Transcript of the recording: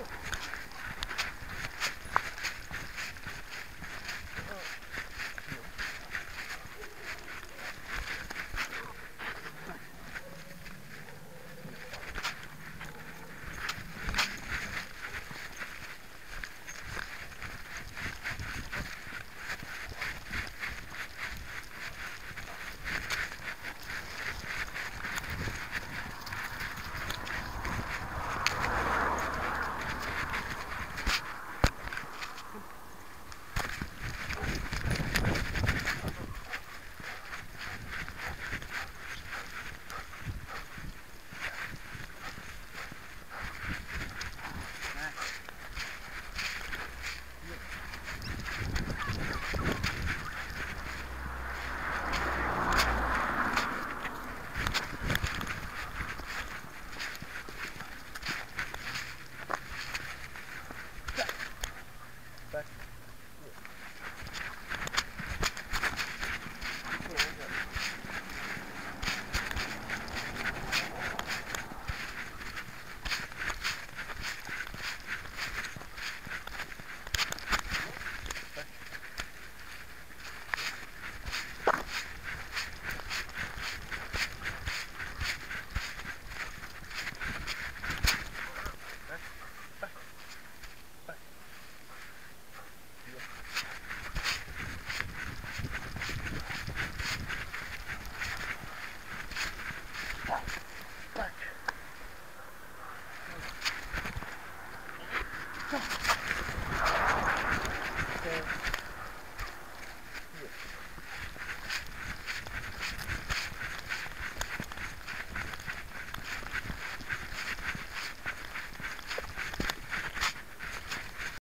Back! Look. 对